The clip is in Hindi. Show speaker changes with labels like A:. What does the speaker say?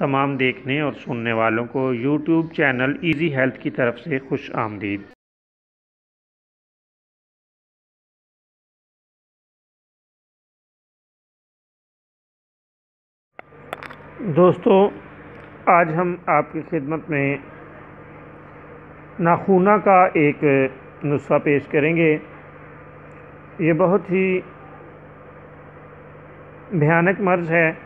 A: तमाम देखने और सुनने वालों को यूट्यूब चैनल इजी हेल्थ की तरफ़ से खुश आमदीद। दोस्तों, आज हम आपकी खिदमत में नाखूना का एक नुस्खा पेश करेंगे। ये बहुत ही भयानक मर्ज़ है।